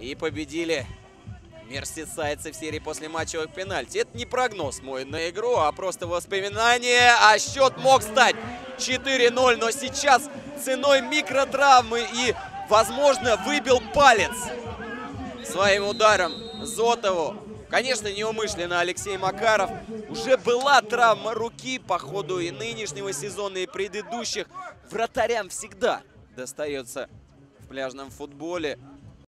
И победили мерсисайцы в серии после матчевых пенальти. Это не прогноз мой на игру, а просто воспоминание. А счет мог стать 4-0, но сейчас ценой микротравмы и, возможно, выбил палец своим ударом Зотову. Конечно, неумышленно Алексей Макаров. Уже была травма руки по ходу и нынешнего сезона, и предыдущих. Вратарям всегда достается в пляжном футболе.